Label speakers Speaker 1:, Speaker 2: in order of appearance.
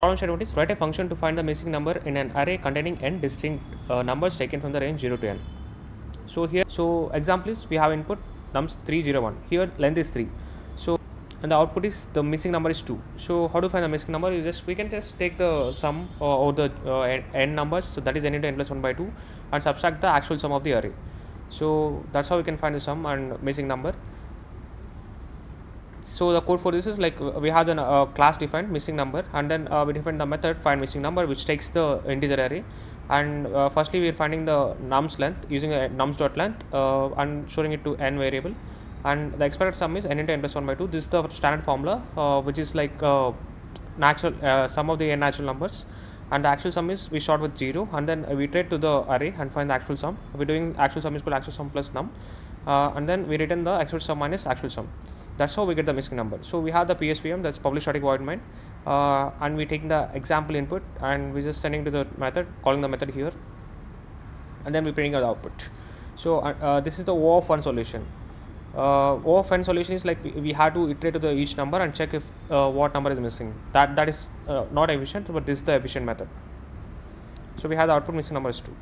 Speaker 1: Problem statement is write a function to find the missing number in an array containing n distinct uh, numbers taken from the range 0 to n. So here, so example is we have input nums 301. Here length is 3. So and the output is the missing number is 2. So how to find the missing number? You just we can just take the sum uh, or the uh, n, numbers. So that is n into n plus 1 by 2 and subtract the actual sum of the array. So that's how we can find the sum and missing number so the code for this is like we have the uh, class defined missing number and then uh, we define the method find missing number which takes the integer array. And uh, firstly we are finding the nums length using a nums dot length uh, and showing it to n variable. And the expected sum is n into n plus 1 by 2 this is the standard formula uh, which is like uh, natural sum of the n natural numbers. And the actual sum is we start with 0 and then we iterate to the array and find the actual sum. We're doing actual sum is equal actual sum plus num and then we return the actual sum minus actual sum that's how we get the missing number. So we have the psvm that's public static void main. Uh, and we taking the example input and we just sending to the method calling the method here. And then we printing out the output. So uh, uh, this is the o of one solution. Uh, o of n solution is like we, we have to iterate to the each number and check if uh, what number is missing. That that is uh, not efficient but this is the efficient method. So we have the output missing number is 2